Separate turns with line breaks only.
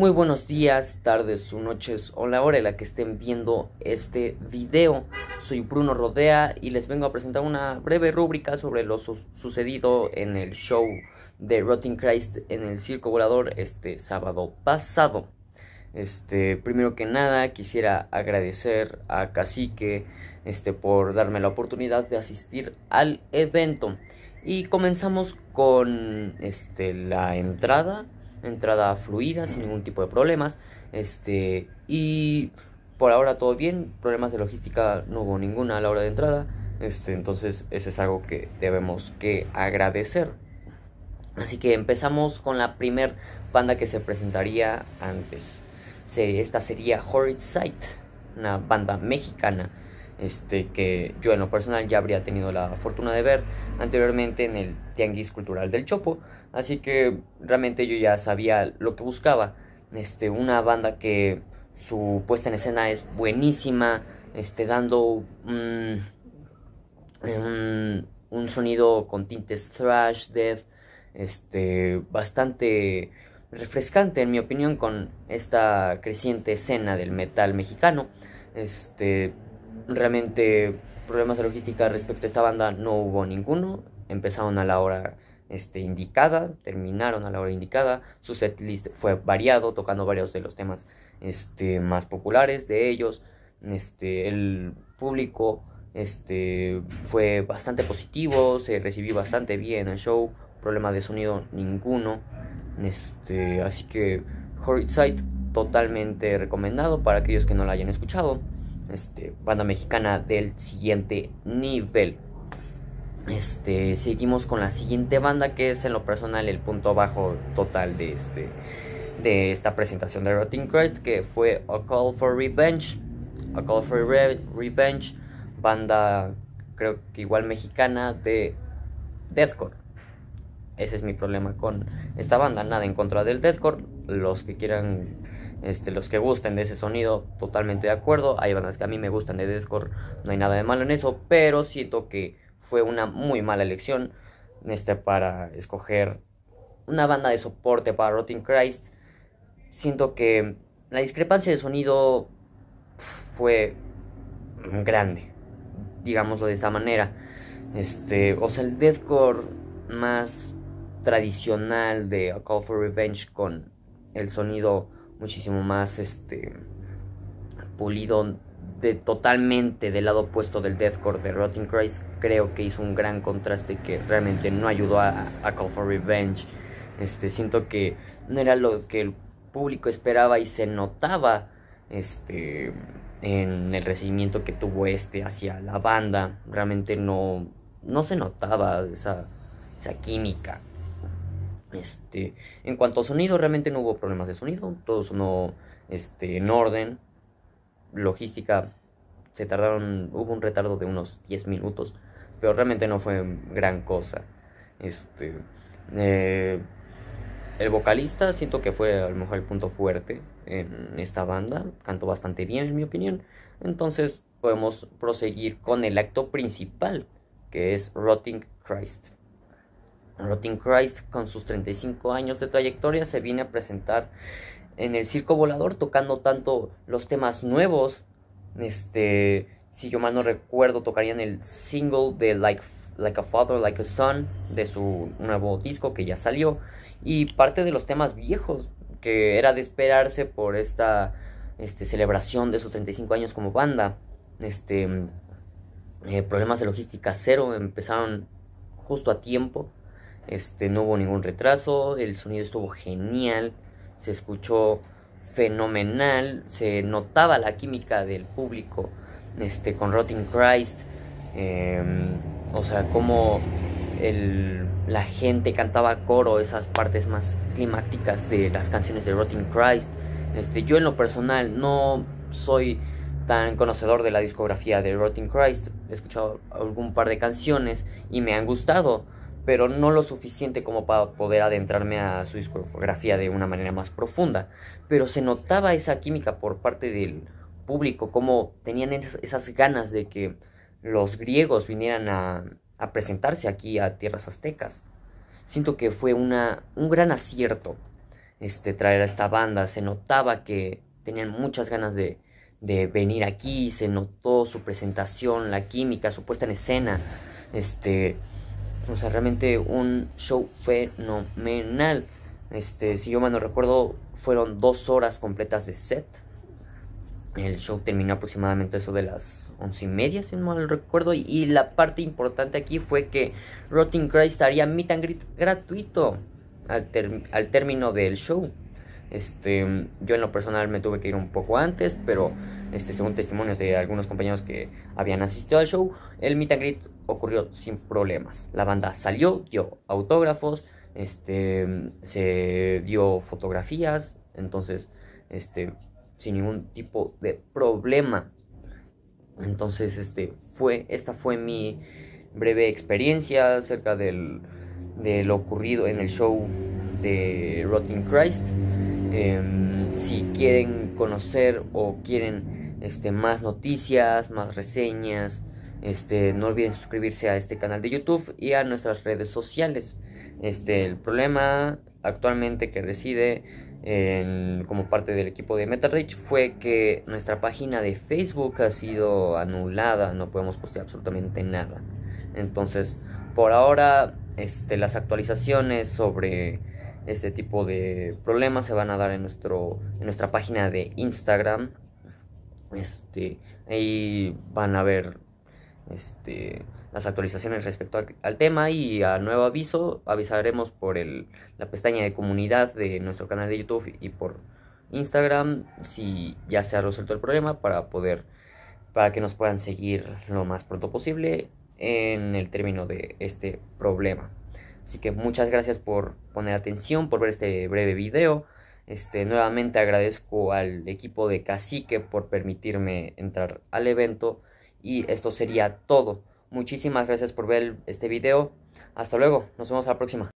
Muy buenos días, tardes o noches o la hora en la que estén viendo este video. Soy Bruno Rodea y les vengo a presentar una breve rúbrica sobre lo sucedido en el show de Rotting Christ en el Circo Volador este sábado pasado. Este, primero que nada quisiera agradecer a Cacique este, por darme la oportunidad de asistir al evento. Y comenzamos con este, la entrada entrada fluida, sin ningún tipo de problemas. Este, y por ahora todo bien, problemas de logística no hubo ninguna a la hora de entrada. Este, entonces, eso es algo que debemos que agradecer. Así que empezamos con la primer banda que se presentaría antes. Esta sería Horrid Sight, una banda mexicana este, que yo en lo personal ya habría tenido la fortuna de ver anteriormente en el Tianguis Cultural del Chopo, así que realmente yo ya sabía lo que buscaba, este, una banda que su puesta en escena es buenísima, este, dando un, un, sonido con tintes thrash, death, este, bastante refrescante en mi opinión con esta creciente escena del metal mexicano, este, realmente problemas de logística respecto a esta banda no hubo ninguno. Empezaron a la hora este, indicada, terminaron a la hora indicada. Su setlist fue variado, tocando varios de los temas este, más populares de ellos. Este, el público este, fue bastante positivo, se recibió bastante bien el show. Problema de sonido ninguno. Este, así que Horrid totalmente recomendado para aquellos que no lo hayan escuchado este, banda mexicana del siguiente nivel. Este, seguimos con la siguiente banda que es en lo personal el punto bajo total de este de esta presentación de Rotting Christ que fue A Call for Revenge. A Call for Revenge, banda creo que igual mexicana de deathcore. Ese es mi problema con esta banda, nada en contra del deathcore. Los que quieran este, los que gusten de ese sonido, totalmente de acuerdo. Hay bandas que a mí me gustan de deathcore, no hay nada de malo en eso, pero siento que fue una muy mala elección este, para escoger una banda de soporte para Rotting Christ. Siento que la discrepancia de sonido fue grande, digámoslo de esa manera. Este, o sea, el deathcore más tradicional de A Call for Revenge con el sonido muchísimo más este pulido de totalmente del lado opuesto del deathcore de Rotting Christ creo que hizo un gran contraste que realmente no ayudó a, Call for Revenge. Este siento que no era lo que el público esperaba y se notaba este en el recibimiento que tuvo este hacia la banda. Realmente no no se notaba esa esa química este, en cuanto a sonido, realmente no hubo problemas de sonido, todo sonó este, en orden. Logística, se tardaron, hubo un retardo de unos 10 minutos, pero realmente no fue gran cosa. Este, eh, el vocalista siento que fue a lo mejor el punto fuerte en esta banda, cantó bastante bien en mi opinión. Entonces podemos proseguir con el acto principal, que es Rotting Christ. Rotting Christ, con sus 35 años de trayectoria, se viene a presentar en el Circo Volador tocando tanto los temas nuevos, este, si yo mal no recuerdo, tocarían el single de Like, like a Father, Like a Son, de su nuevo disco que ya salió, y parte de los temas viejos, que era de esperarse por esta este, celebración de sus 35 años como banda. Este, eh, problemas de logística cero empezaron justo a tiempo este, no hubo ningún retraso, el sonido estuvo genial, se escuchó fenomenal, se notaba la química del público este, con Rotting Christ, em, o sea, como la gente cantaba coro esas partes más climáticas de las canciones de Rotting Christ. Este, yo en lo personal no soy tan conocedor de la discografía de Rotting Christ, he escuchado algún par de canciones y me han gustado pero no lo suficiente como para poder adentrarme a su discografía de una manera más profunda. Pero se notaba esa química por parte del público, como tenían esas ganas de que los griegos vinieran a, presentarse aquí a tierras aztecas. Siento que fue una, un gran acierto este, traer a esta banda. Se notaba que tenían muchas ganas de, de venir aquí, se notó su presentación, la química, su puesta en escena. Este, o sea, realmente un show fenomenal. Este, si yo mal no recuerdo, fueron dos horas completas de set. El show terminó aproximadamente eso de las once y media, si no mal recuerdo. Y, la parte importante aquí fue que Rotting Christ haría meet and gratuito al, al término del show. Este, yo en lo personal me tuve que ir un poco antes, pero este, según testimonios de algunos compañeros que habían asistido al show, el meet and greet ocurrió sin problemas. La banda salió, dio autógrafos, este, se dio fotografías, entonces, este, sin ningún tipo de problema. Entonces, este, fue, esta fue mi breve experiencia acerca del, de lo ocurrido en el show de Rotting Christ. Em, si quieren conocer o quieren este, más noticias, más reseñas, este, no olviden suscribirse a este canal de YouTube y a nuestras redes sociales. Este, el problema actualmente que reside como parte del equipo de MetaReach fue que nuestra página de Facebook ha sido anulada, no podemos postear absolutamente nada. Entonces, por ahora, este, las actualizaciones sobre este tipo de problemas se van a dar en nuestro en nuestra página de Instagram este ahí van a ver este las actualizaciones respecto al, tema y a nuevo aviso avisaremos por el, la pestaña de comunidad de nuestro canal de YouTube y por Instagram si ya se ha resuelto el problema para poder para que nos puedan seguir lo más pronto posible en el término de este problema. Así que muchas gracias por poner atención, por ver este breve video. Este, nuevamente agradezco al equipo de Cacique por permitirme entrar al evento. Y esto sería todo. Muchísimas gracias por ver este video. Hasta luego, nos vemos a la próxima.